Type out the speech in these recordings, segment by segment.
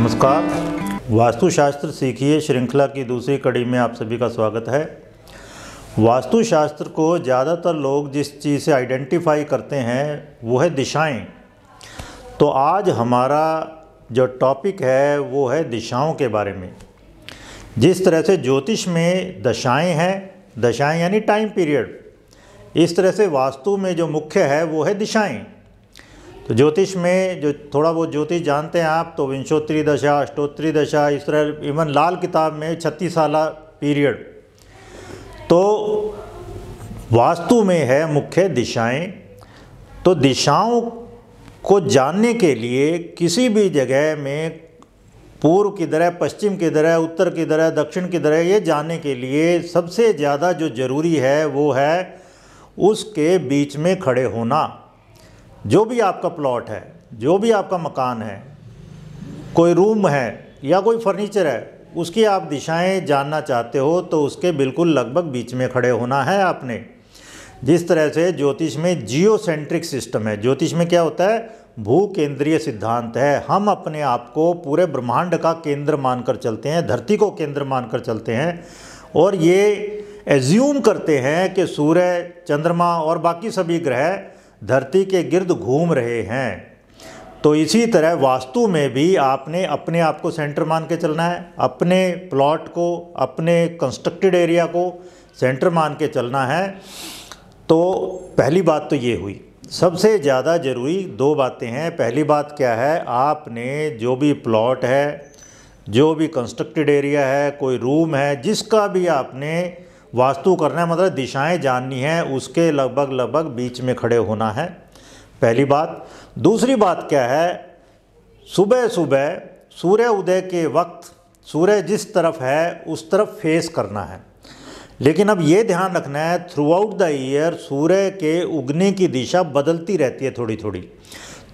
नमस्कार। वास्तुशास्त्र सीखिए श्रृंखला की दूसरी कड़ी में आप सभी का स्वागत है। वास्तुशास्त्र को ज़्यादातर लोग जिस चीज़ से आइडेंटिफाई करते हैं, वो है दिशाएँ। तो आज हमारा जो टॉपिक है, वो है दिशाओं के बारे में। जिस तरह से ज्योतिष में दशाएँ हैं, दशाएँ यानी टाइम पीरियड इस तरह से वास्तु में जो मुख्य है, वो है दिशाएँ। तो ज्योतिष में जो थोड़ा बहुत ज्योतिष जानते हैं आप तो विंशोत्तरी दशा, अष्टोत्तरी दशा, इस तरह इवन लाल किताब में छत्तीस साल पीरियड तो वास्तु में है मुख्य दिशाएँ। तो दिशाओं को जानने के लिए किसी भी जगह में पूर्व की तरह, पश्चिम की तरह, उत्तर की तरह, दक्षिण की तरह ये जानने के लिए सबसे ज़्यादा जो ज़रूरी है वो है उसके बीच में खड़े होना। जो भी आपका प्लॉट है, जो भी आपका मकान है, कोई रूम है या कोई फर्नीचर है, उसकी आप दिशाएँ जानना चाहते हो तो उसके बिल्कुल लगभग बीच में खड़े होना है आपने। जिस तरह से ज्योतिष में जियो सेंट्रिक सिस्टम है, ज्योतिष में क्या होता है? भू केंद्रीय सिद्धांत है। हम अपने आप को पूरे ब्रह्मांड का केंद्र मानकर चलते हैं, धरती को केंद्र मानकर चलते हैं और ये एज्यूम करते हैं कि सूर्य, चंद्रमा और बाकी सभी ग्रह धरती के गिर्द घूम रहे हैं। तो इसी तरह वास्तु में भी आपने अपने आप को सेंटर मान के चलना है। अपने प्लॉट को, अपने कंस्ट्रक्टेड एरिया को सेंटर मान के चलना है। तो पहली बात तो ये हुई। सबसे ज़्यादा ज़रूरी दो बातें हैं। पहली बात क्या है? आपने जो भी प्लॉट है, जो भी कंस्ट्रक्टेड एरिया है, कोई रूम है, जिसका भी आपने वास्तु करना है मतलब दिशाएँ जाननी है, उसके लगभग लगभग बीच में खड़े होना है। पहली बात। दूसरी बात क्या है? सुबह सुबह सूर्य उदय के वक्त सूर्य जिस तरफ़ है, उस तरफ़ फेस करना है। लेकिन अब ये ध्यान रखना है थ्रू आउट द ईयर सूर्य के उगने की दिशा बदलती रहती है थोड़ी थोड़ी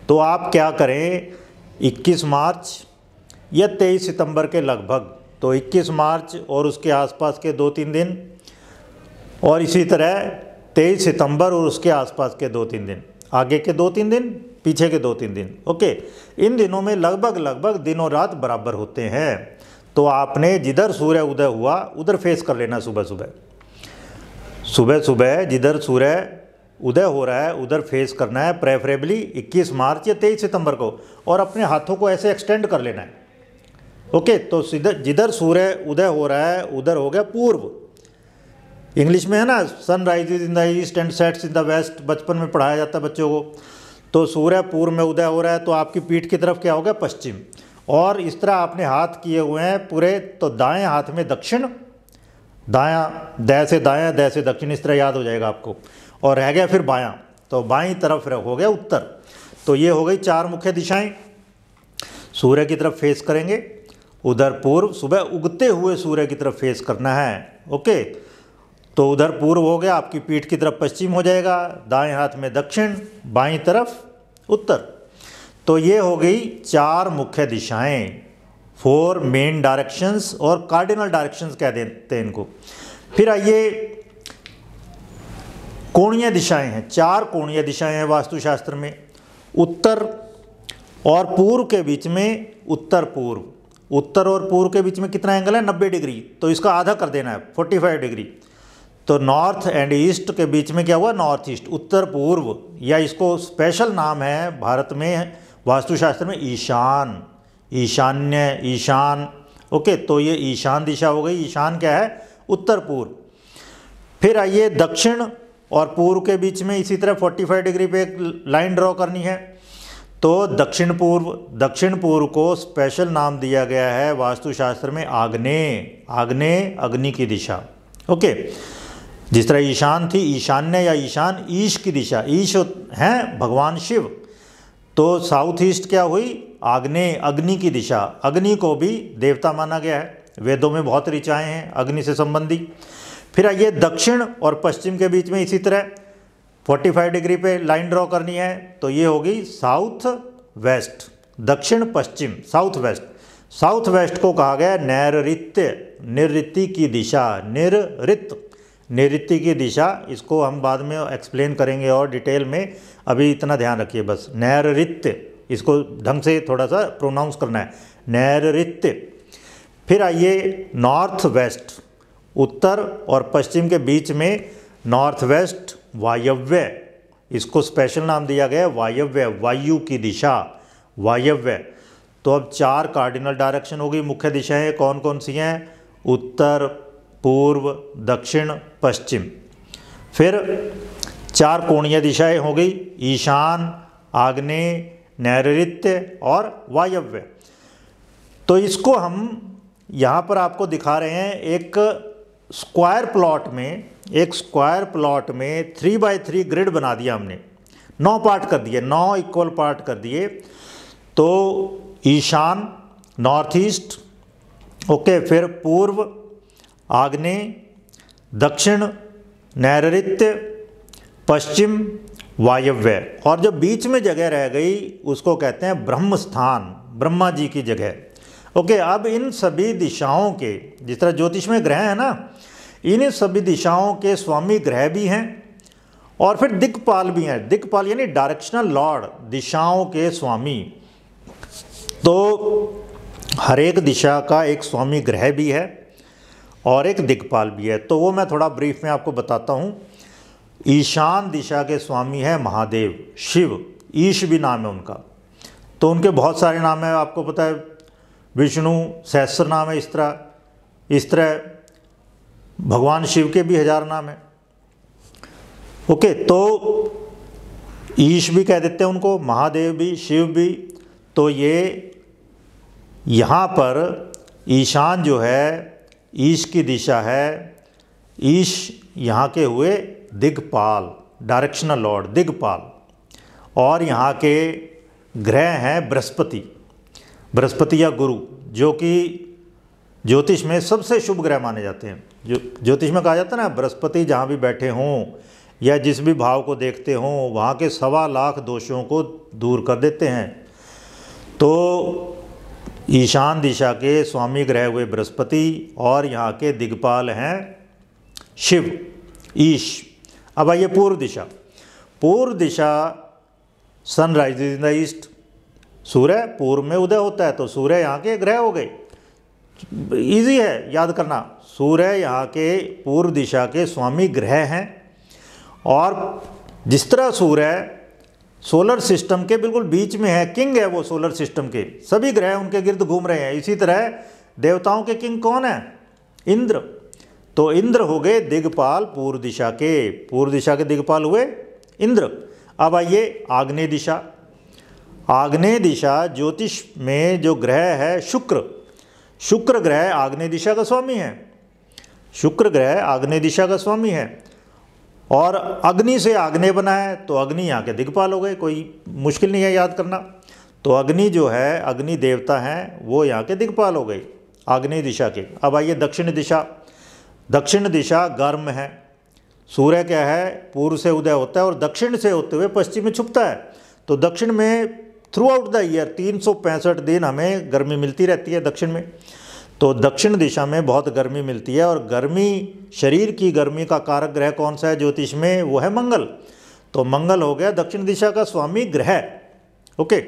तो आप क्या करें? 21 मार्च या 23 सितंबर के लगभग। तो 21 मार्च और उसके आसपास के दो तीन दिन। और इसी तरह तेईस सितंबर और उसके आसपास के दो तीन दिन, आगे के दो तीन दिन, पीछे के दो तीन दिन, ओके? इन दिनों में लगभग लगभग दिनों रात बराबर होते हैं। तो आपने जिधर सूर्य उदय हुआ, उधर फेस कर लेना सुबह सुबह सुबह सुबह जिधर सूर्य उदय हो रहा है, उधर फेस करना है, प्रेफरेबली 21 मार्च या 23 सितंबर को, और अपने हाथों को ऐसे एक्सटेंड कर लेना है। ओके? तो जिधर सूर्य उदय हो रहा है, उधर हो गया पूर्व। इंग्लिश में है ना sun in the east and sets in the west बचपन में पढ़ाया जाता है बच्चों को। तो सूर्य पूर्व में उदय हो रहा है तो आपकी पीठ की तरफ़ क्या हो गया? पश्चिम। और इस तरह आपने हाथ किए हुए हैं पूरे तो दाएँ हाथ में दक्षिण, दायां, दय से दायां, दय से दक्षिण, इस तरह याद हो जाएगा आपको। और रह गया फिर बायां तो बाईं तरफ़ हो गया उत्तर। तो ये हो गई चार मुख्य दिशाएँ। सूर्य की तरफ़ फेस करेंगे, उधर पूर्व, सुबह उगते हुए सूर्य की तरफ़ फेस करना है। ओके तो उधर पूर्व हो गया, आपकी पीठ की तरफ़ पश्चिम हो जाएगा, दाएँ हाथ में दक्षिण, बाईं तरफ़ उत्तर। तो ये हो गई चार मुख्य दिशाएँ फोर मेन डायरेक्शंस और कार्डिनल डायरेक्शंस कह देते हैं इनको। फिर आइए, कोणीय दिशाएँ हैं, चार कोणीय दिशाएँ हैं वास्तुशास्त्र में, उत्तर और पूर्व के बीच में उत्तर पूर्व। उत्तर और पूर्व के बीच में कितना एंगल है? 90 डिग्री तो इसका आधा कर देना है 45 डिग्री। तो नॉर्थ एंड ईस्ट के बीच में क्या हुआ? नॉर्थ ईस्ट उत्तर पूर्व, या इसको स्पेशल नाम है भारत में वास्तुशास्त्र में ईशान। ईशान्य, ईशान। ओके तो ये ईशान दिशा हो गई। ईशान क्या है? उत्तर पूर्व। फिर आइए दक्षिण और पूर्व के बीच में इसी तरह 45 डिग्री पे एक लाइन ड्रॉ करनी है। तो दक्षिण पूर्व दक्षिण पूर्व को स्पेशल नाम दिया गया है वास्तुशास्त्र में आग्नेय आग्नेय अग्नि की दिशा। ओके जिस तरह ईशान थी, ईशान्य या ईशान, ईश की दिशा, ईश हैं भगवान शिव। तो साउथ ईस्ट क्या हुई? आग्ने, अग्नि की दिशा। अग्नि को भी देवता माना गया है। वेदों में बहुत ऋचाएँ हैं, अग्नि से संबंधी। फिर आइए दक्षिण और पश्चिम के बीच में इसी तरह। 45 डिग्री पे लाइन ड्रॉ करनी है तो ये होगी साउथ वेस्ट। दक्षिण पश्चिम, साउथ वेस्ट। साउथ वेस्ट को कहा गया नैरित्य निवृत्ति की दिशा निरृत्त नैऋत्य की दिशा, इसको हम बाद में एक्सप्लेन करेंगे और डिटेल में अभी इतना ध्यान रखिए बस। नैऋत्य इसको ढंग से थोड़ा सा प्रोनाउंस करना है। नैऋत्य फिर आइए नॉर्थ वेस्ट उत्तर और पश्चिम के बीच में नॉर्थ वेस्ट वायव्य। इसको स्पेशल नाम दिया गया वायव्य, वायु की दिशा, वायव्य। तो अब चार कार्डिनल डायरेक्शन होगी, मुख्य दिशाएँ कौन कौन सी हैं? उत्तर पूर्व, दक्षिण, पश्चिम। फिर चार कोणीय दिशाएँ हो गई, ईशान आग्नेय नैऋत्य और वायव्य। तो इसको हम यहाँ पर आपको दिखा रहे हैं, एक स्क्वायर प्लॉट में, एक स्क्वायर प्लॉट में थ्री बाय थ्री ग्रिड बना दिया हमने। नौ पार्ट कर दिए, नौ इक्वल पार्ट कर दिए। तो ईशान नॉर्थ ईस्ट ओके फिर पूर्व आग्नेय दक्षिण नैऋत्य पश्चिम, वायव्य। और जो बीच में जगह रह गई, उसको कहते हैं ब्रह्म स्थान ब्रह्मा जी की जगह। ओके, अब इन सभी दिशाओं के, जिस तरह ज्योतिष में ग्रह है ना, इन सभी दिशाओं के स्वामी ग्रह भी हैं, और फिर दिक्पाल भी हैं। दिक्पाल यानी डायरेक्शनल लॉर्ड दिशाओं के स्वामी। तो हर एक दिशा का एक स्वामी ग्रह भी है। और एक दिक्पाल भी है। तो वो मैं थोड़ा ब्रीफ में आपको बताता हूँ। ईशान दिशा के स्वामी है महादेव, शिव, ईश भी नाम है उनका। तो उनके बहुत सारे नाम हैं, आपको पता है, विष्णु, सहस्र नाम है इस तरह। इस तरह भगवान शिव के भी हज़ार नाम हैं। ओके तो ईश भी कह देते हैं उनको, महादेव भी, शिव भी। तो ये यहाँ पर ईशान जो है ईश की दिशा है। ईश यहाँ के हुए दिग्पाल डायरेक्शनल लॉर्ड दिग्पाल। और यहाँ के ग्रह हैं बृहस्पति बृहस्पति या गुरु, जो कि ज्योतिष में सबसे शुभ ग्रह माने जाते हैं। जो, ज्योतिष में कहा जाता है ना, बृहस्पति जहाँ भी बैठे हों या जिस भी भाव को देखते हों, वहाँ के सवा लाख दोषों को दूर कर देते हैं। तो ईशान दिशा के स्वामी ग्रह हुए बृहस्पति और यहाँ के दिग्पाल हैं शिव, ईश। अब आइए पूर्व दिशा। पूर्व दिशा सनराइज इन द ईस्ट सूर्य पूर्व में उदय होता है तो सूर्य यहाँ के ग्रह हो गए। इजी है, याद करना। सूर्य यहाँ के पूर्व दिशा के स्वामी ग्रह हैं और जिस तरह सूर्य सोलर सिस्टम के बिल्कुल बीच में है, किंग है वो सोलर सिस्टम के। सभी ग्रह उनके गिर्द घूम रहे हैं। इसी तरह देवताओं के किंग कौन है? इंद्र। तो इंद्र हो गए दिग्पाल पूर्व दिशा के। पूर्व दिशा के दिग्पाल हुए इंद्र। अब आइए आग्नेय दिशा। आग्नेय दिशा ज्योतिष में जो ग्रह है, शुक्र। शुक्र ग्रह आग्नेय दिशा का स्वामी है। शुक्र ग्रह आग्नेय दिशा का स्वामी है। और अग्नि से आग्नेय बना है तो अग्नि यहाँ के दिग्पाल हो गए, कोई मुश्किल नहीं है याद करना। तो अग्नि जो है, अग्नि देवता हैं, वो यहाँ के दिग्पाल हो गए, आग्नेय दिशा के। अब आइए दक्षिण दिशा। दक्षिण दिशा गर्म है। सूर्य क्या है, पूर्व से उदय होता है और दक्षिण से होते हुए पश्चिम में छुपता है। तो दक्षिण में थ्रू आउट द ईयर तीन सौ पैंसठ दिन हमें गर्मी मिलती रहती है दक्षिण में। तो दक्षिण दिशा में बहुत गर्मी मिलती है और गर्मी, शरीर की गर्मी का कारक ग्रह कौन सा है? ज्योतिष में वो है मंगल। तो मंगल हो गया दक्षिण दिशा का स्वामी ग्रह। ओके।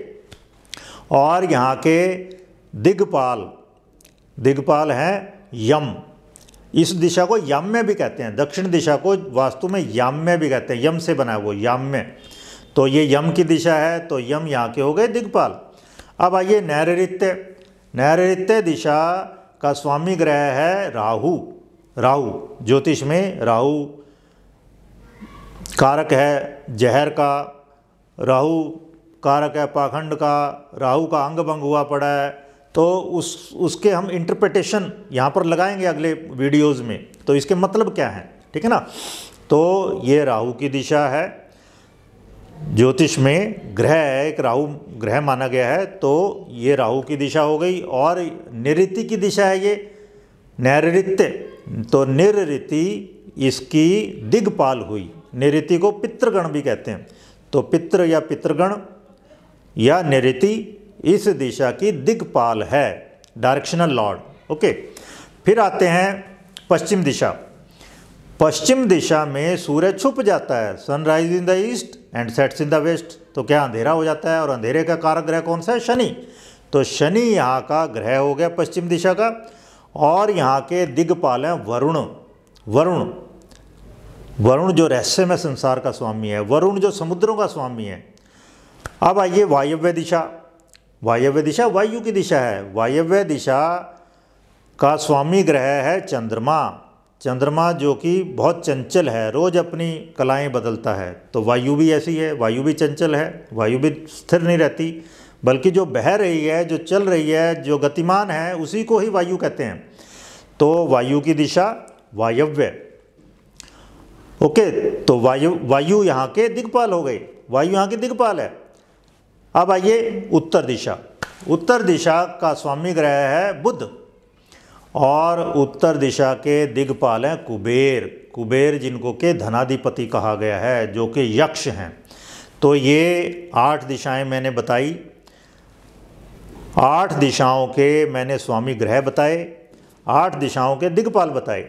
और यहाँ के दिग्पाल दिग्पाल हैं यम। इस दिशा को याम्य भी कहते हैं। दक्षिण दिशा को वास्तु में याम्य भी कहते हैं। यम से बना है वो याम्य तो ये यम की दिशा है तो यम यहाँ के हो गए दिग्पाल। अब आइए नैऋत्य नैऋत्य दिशा का स्वामी ग्रह है राहु। राहु, ज्योतिष में राहु। कारक है जहर का, राहु कारक है पाखंड का, राहु का अंग भंग हुआ पड़ा है। तो उस, उसके हम इंटरप्रिटेशन यहाँ पर लगाएँगे अगले वीडियोज़ में। तो इसके मतलब क्या है? ठीक है ना? तो ये राहु की दिशा है। ज्योतिष में ग्रह है, एक राहु ग्रह माना गया है तो ये राहु की दिशा हो गई और निऋति की दिशा है ये, नैऋत्य। तो निरृति इसकी दिग्पाल हुई। निऋति को पितृगण भी कहते हैं। तो पितृ या पितृगण या निऋति इस दिशा की दिग्पाल है डायरेक्शनल लॉर्ड ओके फिर आते हैं पश्चिम दिशा। पश्चिम दिशा में सूर्य छुप जाता है। Sunrise in the east and sets in the west तो क्या अंधेरा हो जाता है और अंधेरे का कारक ग्रह कौन सा है? शनि। तो शनि यहाँ का ग्रह हो गया पश्चिम दिशा का और यहाँ के दिग्पाल हैं वरुण। वरुण। वरुण जो रहस्यमय संसार का स्वामी है, वरुण जो समुद्रों का स्वामी है। अब आइए वायव्य दिशा। वायव्य दिशा वायु की दिशा है। वायव्य दिशा का स्वामी ग्रह है चंद्रमा। चंद्रमा जो कि बहुत चंचल है, रोज़ अपनी कलाएँ बदलता है। तो वायु भी ऐसी है, वायु भी चंचल है, वायु भी स्थिर नहीं रहती, बल्कि जो बह रही है, जो चल रही है, जो गतिमान है, उसी को ही वायु कहते हैं। तो वायु की दिशा वायव्य। ओके तो वायु वायु यहाँ के दिग्पाल हो गई। वायु यहाँ की दिग्पाल है। अब आइए उत्तर दिशा। उत्तर दिशा का स्वामी ग्रह है बुद्ध और उत्तर दिशा के दिग्पाल हैं कुबेर। कुबेर जिनको के धनाधिपति कहा गया है, जो कि यक्ष हैं। तो ये आठ दिशाएँ मैंने बताई। आठ दिशाओं के मैंने स्वामी ग्रह बताए, आठ दिशाओं के दिग्पाल बताए।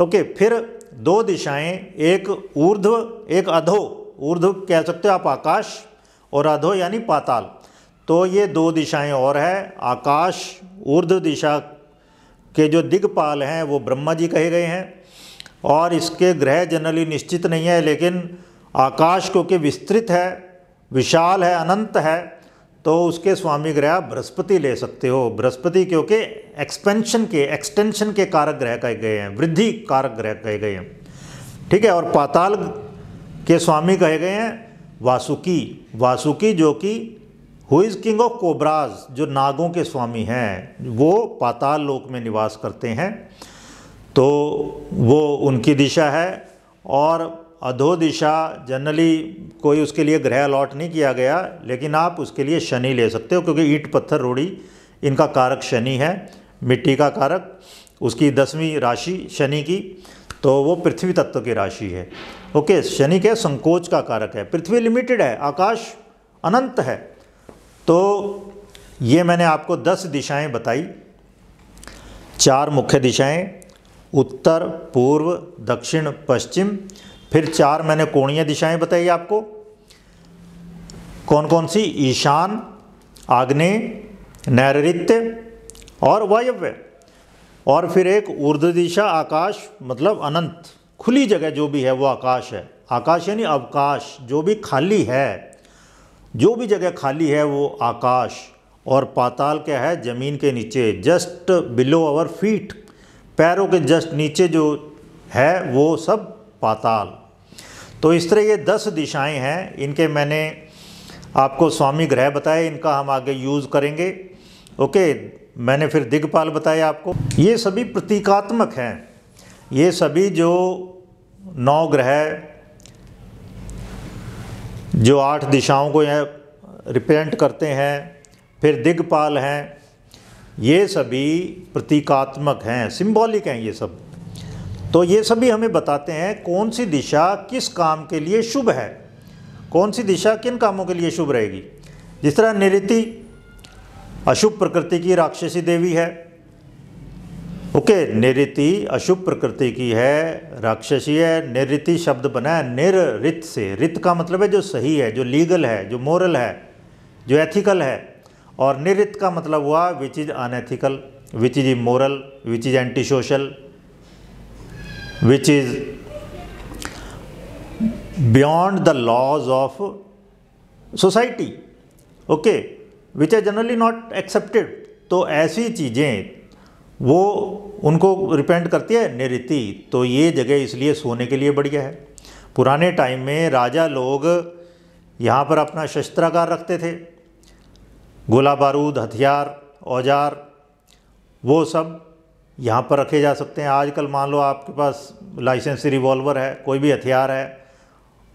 ओके, फिर दो दिशाएँ, एक ऊर्ध्व, एक अधो। ऊर्ध्व कह सकते हो आप आकाश और अधो यानी पाताल। तो ये दो दिशाएँ और है, आकाश, ऊर्ध्व दिशा के जो दिग्पाल हैं, वो ब्रह्मा जी कहे गए हैं। और इसके ग्रह जनरली निश्चित नहीं है, लेकिन आकाश क्योंकि विस्तृत है, विशाल है, अनंत है तो उसके स्वामी ग्रह बृहस्पति ले सकते हो। बृहस्पति क्योंकि एक्सपेंशन के एक्सटेंशन के कारक ग्रह कहे गए हैं, वृद्धि कारक ग्रह कहे गए हैं। ठीक है, और पाताल के स्वामी कहे गए हैं, वासुकी वासुकी जो कि who is king of cobras जो नागों के स्वामी हैं, वो पाताल लोक में निवास करते हैं। तो वो उनकी दिशा है और अधो दिशा, जनरली कोई उसके लिए ग्रह अलॉट नहीं किया गया, लेकिन आप उसके लिए शनि ले सकते हो, क्योंकि ईट, पत्थर, रोड़ी, इनका कारक शनि है, मिट्टी का कारक। उसकी दसवीं राशि शनि की तो वो पृथ्वी तत्व की राशि है। ओके, शनि के संकोच का कारक है। पृथ्वी लिमिटेड है, आकाश अनंत है। तो ये मैंने आपको दस दिशाएँ बताई, चार मुख्य दिशाएँ, उत्तर, पूर्व, दक्षिण, पश्चिम, फिर चार मैंने कोणीय दिशाएँ बताई आपको। कौन कौन सी? ईशान आग्नेय नैऋत्य और वायव्य। और फिर एक ऊर्ध्व दिशा, आकाश मतलब अनंत, खुली जगह जो भी है वो आकाश है। आकाश यानी अवकाश, जो भी खाली है। जो भी जगह खाली है वो आकाश और पाताल क्या है, ज़मीन के नीचे जस्ट बिलो आवर फीट पैरों के जस्ट नीचे जो है, वो सब पाताल। तो इस तरह ये दस दिशाएँ हैं, इनके मैंने आपको स्वामी ग्रह बताए, इनका हम आगे यूज़ करेंगे। ओके, मैंने फिर दिग्पाल बताए आपको। ये सभी प्रतीकात्मक हैं। ये सभी जो नौ ग्रह जो आठ दिशाओं को यह रिप्रेजेंट करते हैं, फिर दिग्पाल हैं, ये सभी प्रतीकात्मक हैं सिंबॉलिक हैं ये सब। तो ये सभी हमें बताते हैं कौन सी दिशा किस काम के लिए शुभ है। कौन सी दिशा किन कामों के लिए शुभ रहेगी। जिस तरह निरिति अशुभ प्रकृति की राक्षसी देवी है ओके, निरिति अशुभ प्रकृति की है, राक्षसी है, निरिति शब्द बना है निरित से। रित का मतलब है जो सही है, जो लीगल है, जो मोरल है, जो एथिकल है। और निरित का मतलब हुआ which is unethical which is immoral which is anti social which is beyond the laws of society okay which are generally not accepted तो ऐसी चीज़ें वो उनको रिपेंड करती है, निरिति। तो ये जगह इसलिए सोने के लिए बढ़िया है। पुराने टाइम में राजा लोग यहाँ पर अपना शस्त्रागार रखते थे। गोला बारूद, हथियार, औज़ार, वो सब यहाँ पर रखे जा सकते हैं। आजकल मान लो आपके पास लाइसेंसी रिवॉल्वर है, कोई भी हथियार है,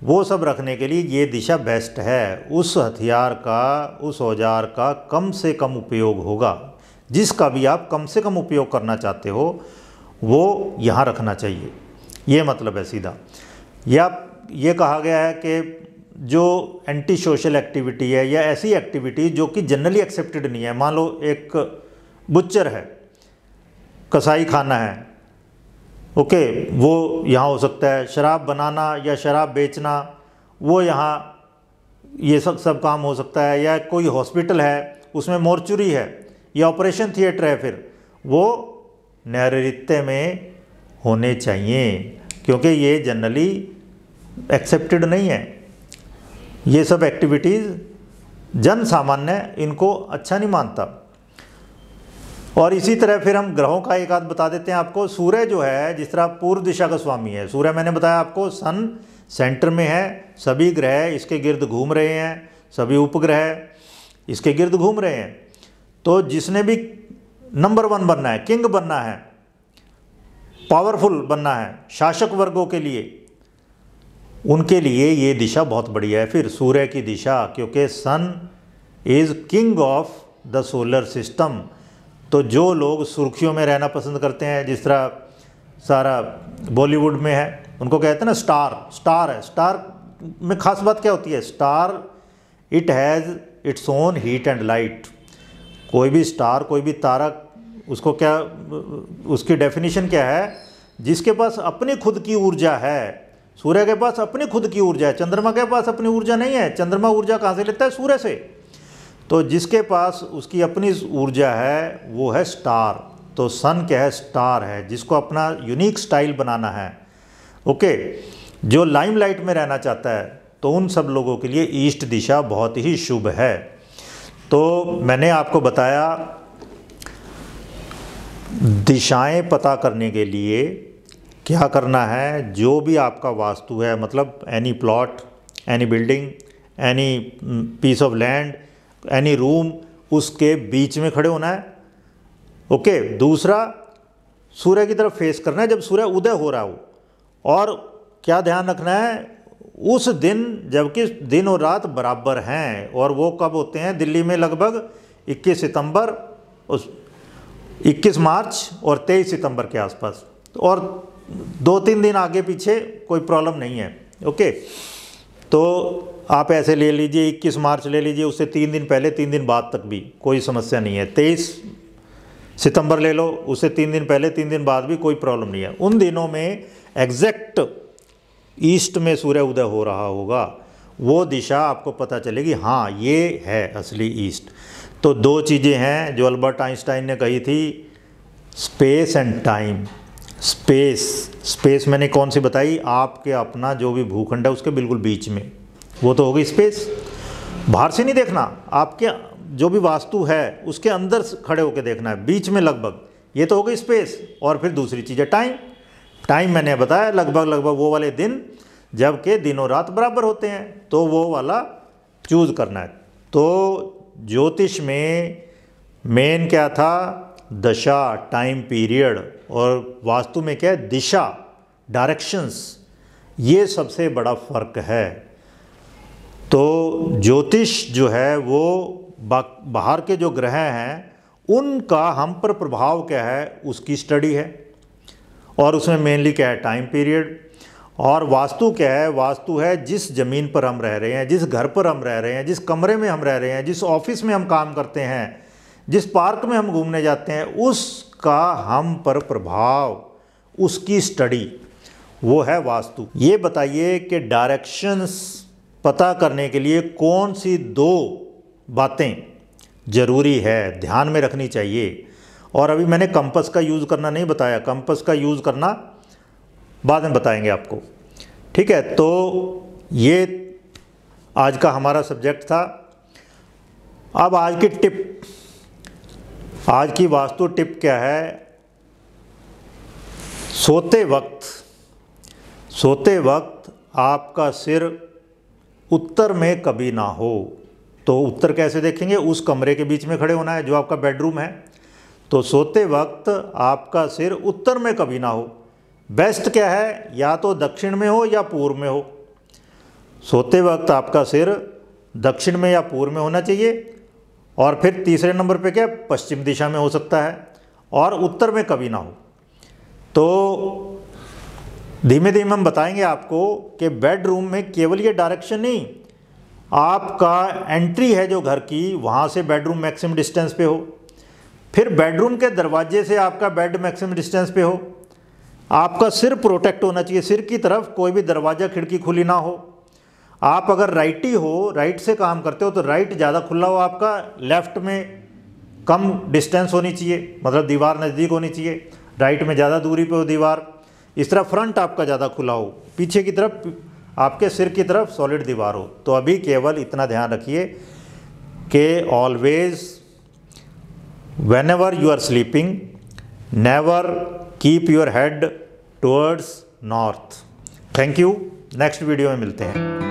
वो सब रखने के लिए ये दिशा बेस्ट है। उस हथियार का, उस औज़ार का कम से कम उपयोग होगा। जिसका भी आप कम से कम उपयोग करना चाहते हो, वो यहाँ रखना चाहिए। ये मतलब है सीधा। या ये कहा गया है कि जो एंटी सोशल एक्टिविटी है या ऐसी एक्टिविटी जो कि जनरली एक्सेप्टेड नहीं है, मान लो एक बुच्चर है, कसाई खाना है ओके वो यहाँ हो सकता है, शराब बनाना या शराब बेचना, वो यहाँ, ये सब सब काम हो सकता है, या कोई हॉस्पिटल है, उसमें मोर्चुरी है या ऑपरेशन थिएटर है फिर। वो नैतिकता में होने चाहिए, क्योंकि ये जनरली एक्सेप्टेड नहीं है। ये सब एक्टिविटीज़ जन सामान्य इनको अच्छा नहीं मानता। और इसी तरह फिर हम ग्रहों का एक आध बता देते हैं आपको। सूर्य जो है, जिस तरह पूर्व दिशा का स्वामी है, सूर्य मैंने बताया आपको, सन सेंटर में है, सभी ग्रह इसके गिर्द घूम रहे हैं, सभी उपग्रह इसके गिर्द घूम रहे हैं। तो जिसने भी नंबर वन बनना है किंग बनना है पावरफुल बनना है, शासक वर्गों के लिए, उनके लिए ये दिशा बहुत बढ़िया है। फिर सूर्य की दिशा, क्योंकि sun is king of the solar system तो जो लोग सुर्खियों में रहना पसंद करते हैं, जिस तरह सारा बॉलीवुड में है, उनको कहते हैं ना स्टार स्टार है। स्टार में खास बात क्या होती है? Star it has its own heat and light कोई भी स्टार, कोई भी तारक, उसको क्या, उसकी डेफिनेशन क्या है? जिसके पास अपनी खुद की ऊर्जा है, सूर्य के पास अपनी खुद की ऊर्जा है, चंद्रमा के पास अपनी ऊर्जा नहीं है, चंद्रमा ऊर्जा कहाँ से लेता है? सूर्य से। तो जिसके पास उसकी अपनी ऊर्जा है, वो है स्टार। तो सन क्या है? स्टार है, जिसको अपना यूनिक स्टाइल बनाना है। ओके? जो लाइमलाइट में रहना चाहता है तो उन सब लोगों के लिए ईस्ट दिशा बहुत ही शुभ है। तो मैंने आपको बताया दिशाएँ पता करने के लिए क्या करना है जो भी आपका वास्तु है मतलब any plot any building any piece of land any room उसके बीच में खड़े होना है। ओके okay, दूसरा सूर्य की तरफ़ फेस करना है जब सूर्य उदय हो रहा हो। और क्या ध्यान रखना है उस दिन, जबकि दिन और रात बराबर हैं, और वो कब होते हैं? दिल्ली में लगभग 21 सितंबर, उस 21 मार्च और 23 सितंबर के आसपास। और दो तीन दिन आगे पीछे कोई प्रॉब्लम नहीं है, ओके? तो आप ऐसे ले लीजिए, इक्कीस मार्च ले लीजिए, उससे तीन दिन पहले, तीन दिन बाद तक भी कोई समस्या नहीं है। तेईस सितंबर ले लो, उससे तीन दिन पहले, तीन दिन बाद भी कोई प्रॉब्लम नहीं है। उन दिनों में एग्जैक्ट ईस्ट में सूर्य उदय हो रहा होगा, वो दिशा आपको पता चलेगी हाँ ये है असली ईस्ट। तो दो चीज़ें हैं जो अल्बर्ट आइंस्टाइन ने कही थी, space and time. Space space मैंने कौन सी बताई? आपके अपना जो भी भूखंड है, उसके बिल्कुल बीच में। वो तो होगी स्पेस। बाहर से नहीं देखना, आपके जो भी वास्तु है, उसके अंदर खड़े होकर देखना है, बीच में लगभग। ये तो हो गई स्पेस, और फिर दूसरी चीज़ है टाइम। टाइम मैंने बताया, लगभग लगभग वो वाले दिन, जबकि दिनों रात बराबर होते हैं तो वो वाला चूज़ करना है। तो ज्योतिष में मेन क्या था? दशा टाइम पीरियड और वास्तु में क्या है? दिशा डायरेक्शंस ये सबसे बड़ा फ़र्क है। तो ज्योतिष जो है, वो बाहर के जो ग्रह हैं, उनका हम पर प्रभाव क्या है? उसकी स्टडी है। और उसमें मेनली क्या है टाइम पीरियड और वास्तु क्या है, वास्तु है जिस ज़मीन पर हम रह रहे हैं, जिस घर पर हम रह रहे हैं, जिस कमरे में हम रह रहे हैं, जिस ऑफ़िस में हम काम करते हैं, जिस पार्क में हम घूमने जाते हैं, उसका हम पर प्रभाव, उसकी स्टडी वो है वास्तु। ये बताइए कि डायरेक्शंस पता करने के लिए कौन सी दो बातें ज़रूरी है? ध्यान में रखनी चाहिए। और अभी मैंने कंपस का यूज़ करना नहीं बताया, कंपस का यूज़ करना बाद में बताएँगे आपको। ठीक है तो ये आज का हमारा सब्जेक्ट था। अब आज की टिप, आज की वास्तु टिप क्या है? सोते वक्त सोते वक्त आपका सिर उत्तर में कभी ना हो। तो उत्तर कैसे देखेंगे? उस कमरे के बीच में खड़े होना है जो आपका बेडरूम है। तो सोते वक्त आपका सिर उत्तर में कभी ना हो। बेस्ट क्या है? या तो दक्षिण में हो या पूर्व में हो। सोते वक्त आपका सिर दक्षिण में या पूर्व में होना चाहिए। और फिर तीसरे नंबर पे क्या? पश्चिम दिशा में हो सकता है। और उत्तर में कभी ना हो। तो धीमे धीमे हम बताएँगे आपको कि बेडरूम में केवल ये डायरेक्शन नहीं, आपका एंट्री है जो घर की, वहाँ से बेडरूम मैक्सिमम डिस्टेंस पे हो। फिर बेडरूम के दरवाजे से आपका बेड मैक्सिमम डिस्टेंस पे हो। आपका सिर प्रोटेक्ट होना चाहिए। सिर की तरफ़ कोई भी दरवाज़ा, खिड़की खुली ना हो। आप अगर राइटी हो राइट से काम करते हो तो राइट ज़्यादा खुला हो आपका। लेफ़्ट में कम डिस्टेंस होनी चाहिए। मतलब दीवार नज़दीक होनी चाहिए। राइट में ज़्यादा दूरी पे हो दीवार। इस तरह फ्रंट आपका ज़्यादा खुला हो। पीछे की तरफ़, आपके सिर की तरफ़ सॉलिड दीवार हो। तो अभी केवल इतना ध्यान रखिए कि always ever you are sleeping never keep your head towards north thank you next video में मिलते हैं.